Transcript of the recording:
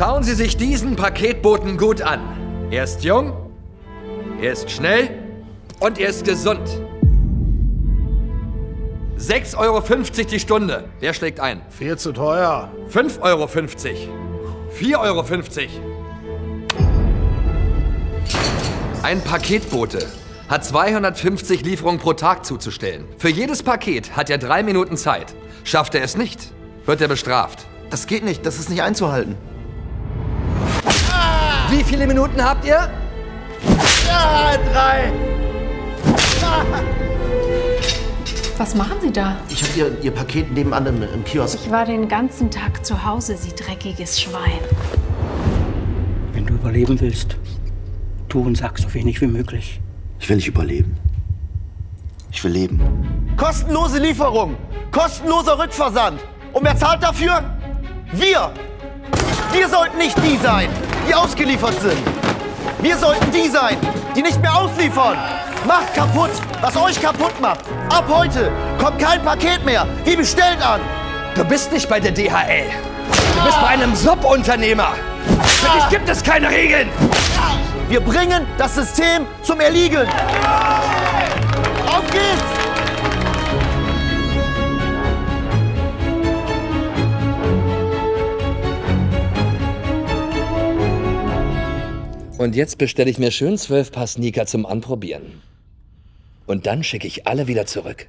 Schauen Sie sich diesen Paketboten gut an. Er ist jung, er ist schnell und er ist gesund. 6,50 Euro die Stunde. Wer schlägt ein? Viel zu teuer. 5,50 Euro. 4,50 Euro. Ein Paketbote hat 250 Lieferungen pro Tag zuzustellen. Für jedes Paket hat er drei Minuten Zeit. Schafft er es nicht, wird er bestraft. Das geht nicht, das ist nicht einzuhalten. Wie viele Minuten habt ihr? Ah, drei. Was machen Sie da? Ich habe ihr, ihr Paket nebenan im, im Kiosk. Ich war den ganzen Tag zu Hause, Sie dreckiges Schwein. Wenn du überleben willst, tu und sag so wenig wie möglich. Ich will nicht überleben. Ich will leben. Kostenlose Lieferung, kostenloser Rückversand. Und wer zahlt dafür? Wir! Wir sollten nicht die sein, die ausgeliefert sind. Wir sollten die sein, die nicht mehr ausliefern. Macht kaputt, was euch kaputt macht. Ab heute kommt kein Paket mehr, wie bestellt an. Du bist nicht bei der DHL. Du bist bei einem Subunternehmer. Für dich gibt es keine Regeln. Wir bringen das System zum Erliegen. Und jetzt bestelle ich mir schön zwölf Paar Sneaker zum Anprobieren. Und dann schicke ich alle wieder zurück.